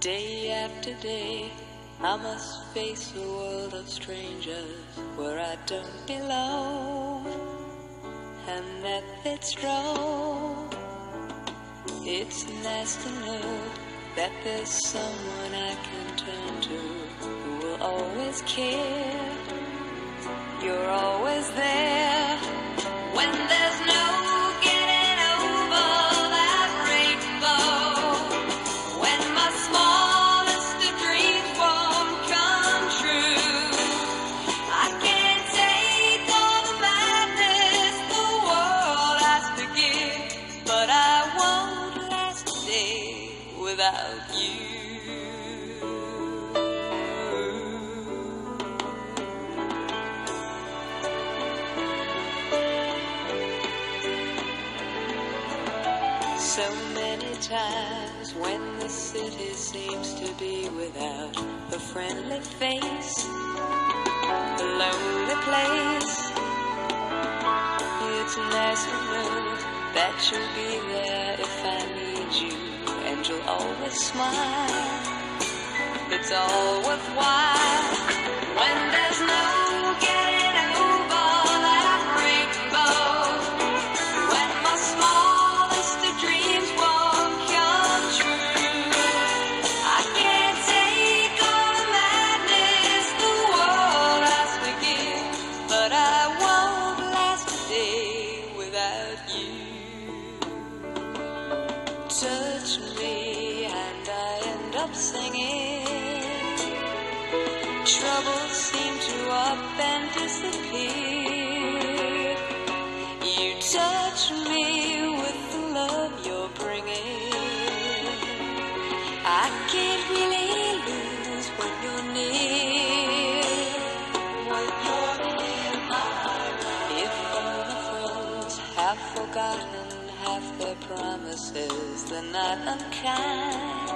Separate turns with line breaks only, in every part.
Day after day, I must face a world of strangers where I don't belong, and that it's wrong. It's nice to know that there's someone I can turn to who will always care. You're always there without you. So many times when the city seems to be without a friendly face, a lonely place. It's nice to know that you'll be there if I need you, and you'll always smile. It's all worthwhile Touch me and I end up singing. Troubles seem to up and disappear. You touch me with the love you're bringing. I can't really lose when you're near. When you're near my If all my friends have forgotten half their promises, they're not unkind.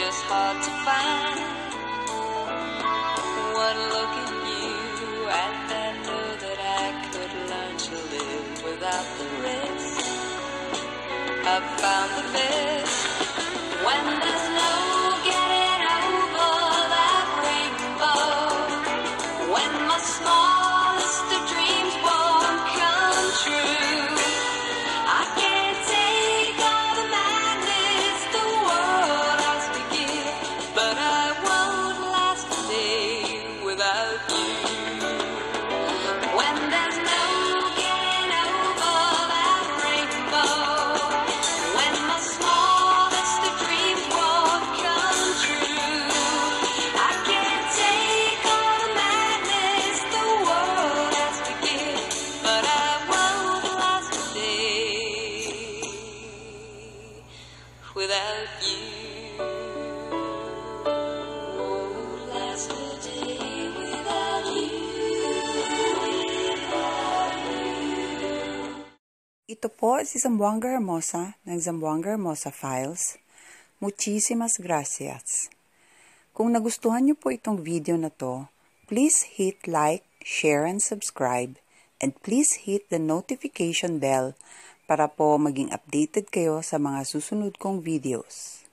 Just hard to find. One look at you, and I know that I could learn to live without the risk. I've found the best
Ito po si Zamboanga Hermosa ng Zamboanga Hermosa Files. Muchísimas gracias. Kung nagustuhan niyo po itong video na to, please hit like, share, and subscribe. And please hit the notification bell para po maging updated kayo sa mga susunod kong videos.